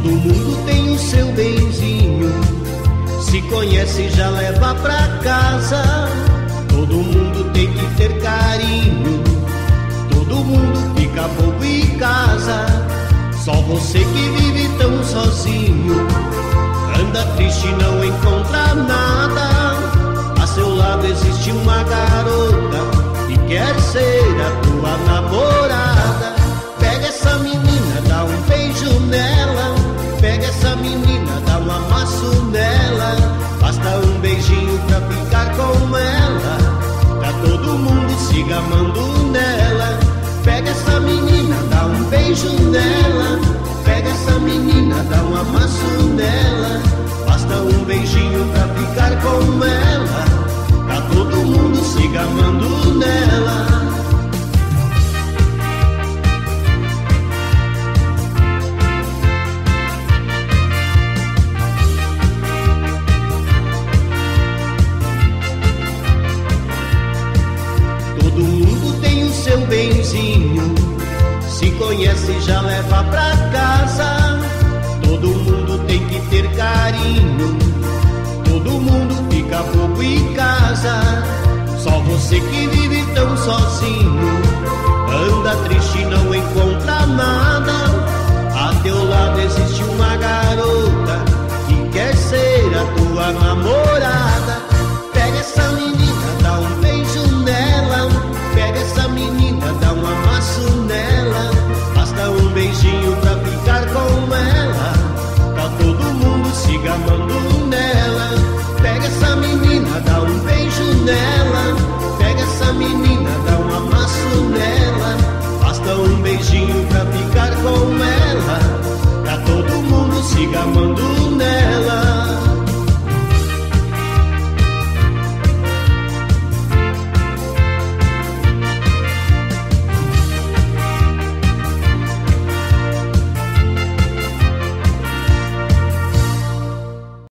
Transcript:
Todo mundo tem o seu benzinho. Se conhece, já leva pra casa. Todo mundo tem que ter carinho. Todo mundo fica bobo em casa. Só você que vive tão sozinho. Anda triste, não encontra nada. A seu lado existe uma garota beijinho pra ficar com ela. Pra todo mundo se gamando nela. Pega essa menina, dá um beijo nela. Pega essa menina, dá um amasso nela. Basta um beijinho benzinho. Se conhece, já leva pra casa. Todo mundo tem que ter carinho. Todo mundo fica bobo em casa. Só você que vive tão sozinho. Anda triste, não beijo